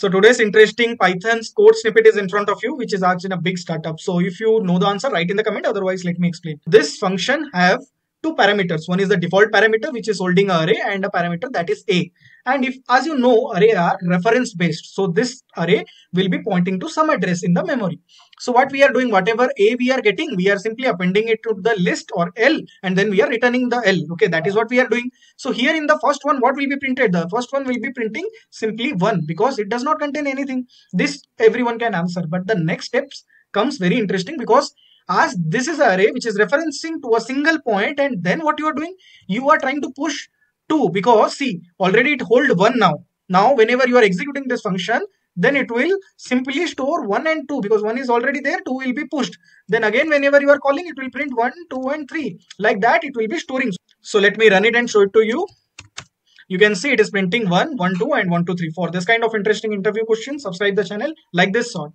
So today's interesting Python's code snippet is in front of you, which is asked in a big startup. So if you know the answer, write in the comment. Otherwise, let me explain. This function have two parameters. One is the default parameter, which is holding array and a parameter that is a. And if, as you know, array are reference based. So this array will be pointing to some address in the memory. So what we are doing, whatever a we are getting, we are simply appending it to the list or L and then we are returning the L. Okay, that is what we are doing. So here in the first one, what will be printed? The first one will be printing simply one because it does not contain anything. This everyone can answer. But the next steps comes very interesting because as this is an array which is referencing to a single point and then what you are doing? You are trying to push 2 because see already it hold 1 now. Now whenever you are executing this function then it will simply store 1 and 2 because 1 is already there 2 will be pushed. Then again whenever you are calling it will print 1 2 and 3 like that it will be storing. So let me run it and show it to you. You can see it is printing 1 1 2 and 1 2 3 for this kind of interesting interview questions subscribe the channel. Like this sort